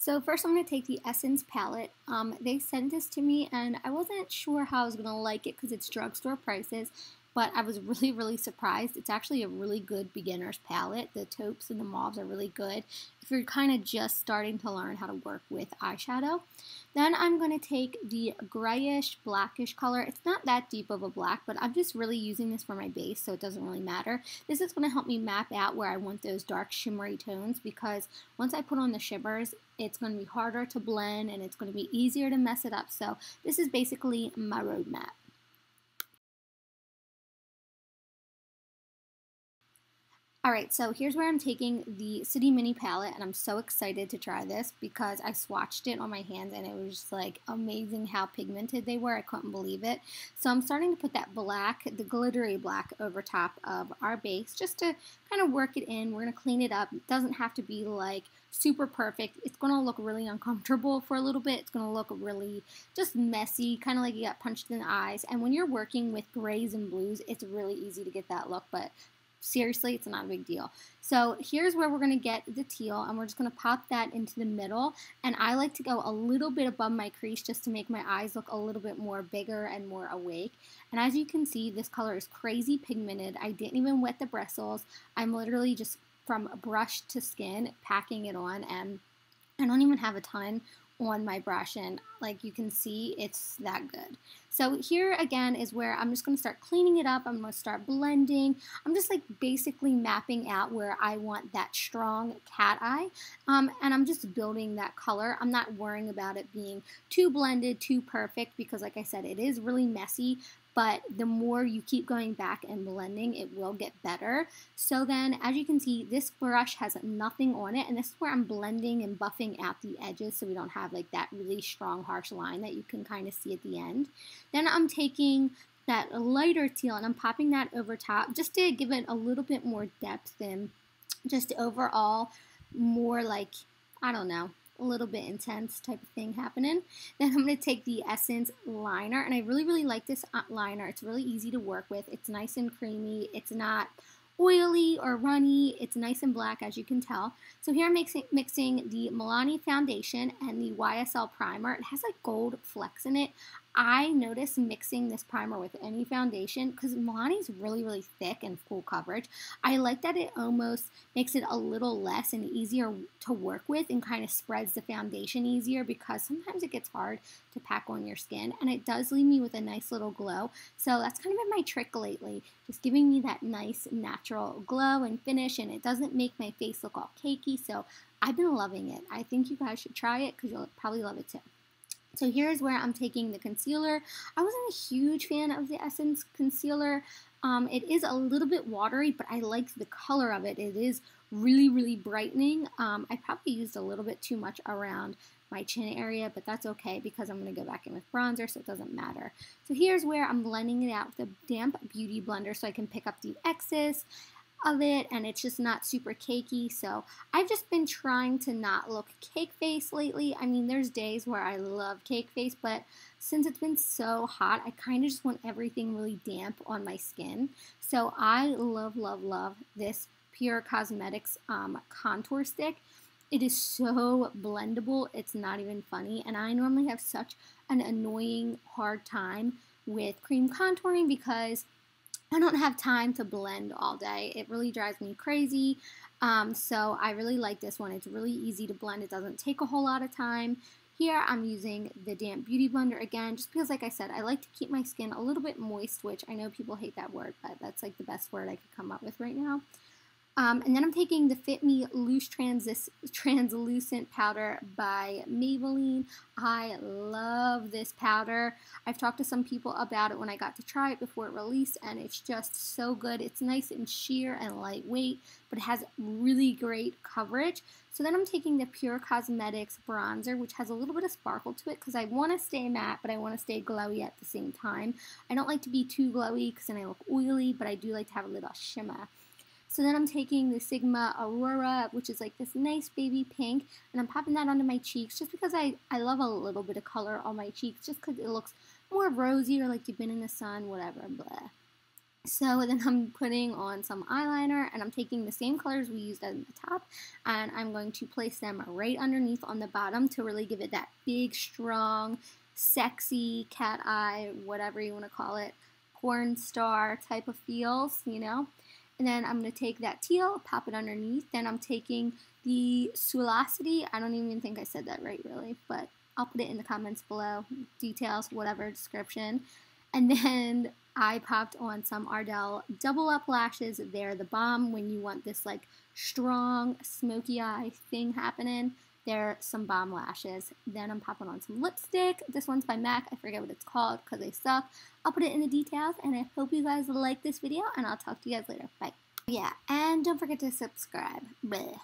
So first I'm going to take the Essence palette. Um, they sent this to me and I wasn't sure how I was going to like it because it's drugstore prices, but I was really, really surprised. It's actually a really good beginner's palette. The taupes and the mauves are really good if you're kind of just starting to learn how to work with eyeshadow. Then I'm going to take the grayish, blackish color. It's not that deep of a black, but I'm just really using this for my base, so it doesn't really matter. This is going to help me map out where I want those dark shimmery tones because once I put on the shimmers, it's going to be harder to blend and it's going to be easier to mess it up. So this is basically my roadmap. Alright, so here's where I'm taking the City Mini palette, and I'm so excited to try this because I swatched it on my hands and it was just like amazing how pigmented they were. I couldn't believe it. So I'm starting to put that black, the glittery black, over top of our base just to kind of work it in. We're going to clean it up. It doesn't have to be like super perfect. It's going to look really uncomfortable for a little bit. It's going to look really just messy, kind of like you got punched in the eyes. And when you're working with grays and blues, it's really easy to get that look, but seriously, it's not a big deal. So here's where we're going to get the teal, and we're just going to pop that into the middle. And I like to go a little bit above my crease just to make my eyes look a little bit more bigger and more awake. And as you can see, this color is crazy pigmented. I didn't even wet the bristles. I'm literally just from brush to skin packing it on, and I don't even have a ton on my brush and like you can see it's that good. So here again is where I'm just going to start cleaning it up. I'm going to start blending. I'm just like basically mapping out where I want that strong cat eye um, and I'm just building that color. I'm not worrying about it being too blended, too perfect because like I said it is really messy but the more you keep going back and blending, it will get better. So then, as you can see, this brush has nothing on it, and this is where I'm blending and buffing out the edges so we don't have like that really strong harsh line that you can kind of see at the end. Then I'm taking that lighter teal and I'm popping that over top just to give it a little bit more depth and just overall more like, I don't know, a little bit intense type of thing happening. Then I'm going to take the Essence liner, and I really, really like this uh, liner. It's really easy to work with. It's nice and creamy. It's not oily or runny. It's nice and black, as you can tell. So here I'm mixing, mixing the Milani foundation and the YSL primer. It has like gold flecks in it. I notice mixing this primer with any foundation because Milani's really, really thick and full coverage. I like that it almost makes it a little less and easier to work with and kind of spreads the foundation easier because sometimes it gets hard to pack on your skin and it does leave me with a nice little glow. So that's kind of been my trick lately, just giving me that nice natural glow and finish and it doesn't make my face look all cakey. So I've been loving it. I think you guys should try it because you'll probably love it too. So here's where I'm taking the concealer. I wasn't a huge fan of the Essence concealer. Um, it is a little bit watery, but I like the color of it. It is really, really brightening. Um, I probably used a little bit too much around my chin area, but that's okay because I'm going to go back in with bronzer, so it doesn't matter. So here's where I'm blending it out with a damp beauty blender so I can pick up the excess of it and it's just not super cakey. So I've just been trying to not look cake face lately. I mean, there's days where I love cake face, but since it's been so hot, I kind of just want everything really damp on my skin. So I love, love, love this Pure Cosmetics um, contour stick. It is so blendable, it's not even funny. And I normally have such an annoying hard time with cream contouring because I don't have time to blend all day. It really drives me crazy. Um, so I really like this one. It's really easy to blend. It doesn't take a whole lot of time. Here I'm using the Damp Beauty Blender again, just because like I said, I like to keep my skin a little bit moist, which I know people hate that word, but that's like the best word I could come up with right now. Um, and then I'm taking the Fit Me Loose Transis Translucent Powder by Maybelline. I love this powder. I've talked to some people about it when I got to try it before it released, and it's just so good. It's nice and sheer and lightweight, but it has really great coverage. So then I'm taking the Pure Cosmetics Bronzer, which has a little bit of sparkle to it because I want to stay matte, but I want to stay glowy at the same time. I don't like to be too glowy because then I look oily, but I do like to have a little shimmer. So then I'm taking the Sigma Aurora, which is like this nice baby pink, and I'm popping that onto my cheeks just because I, I love a little bit of color on my cheeks, just because it looks more rosy or like you've been in the sun, whatever, blah. So then I'm putting on some eyeliner and I'm taking the same colors we used at the top and I'm going to place them right underneath on the bottom to really give it that big, strong, sexy cat eye, whatever you want to call it, porn star type of feels, you know. And then I'm going to take that teal, pop it underneath. Then I'm taking the Sulacity. I don't even think I said that right, really, but I'll put it in the comments below. Details, whatever, description. And then I popped on some Ardell double up lashes. They're the bomb when you want this like strong smoky eye thing happening. They're some bomb lashes. Then I'm popping on some lipstick. This one's by MAC. I forget what it's called because they suck. I'll put it in the details and I hope you guys like this video and I'll talk to you guys later. Bye. Yeah, and don't forget to subscribe. Bleh.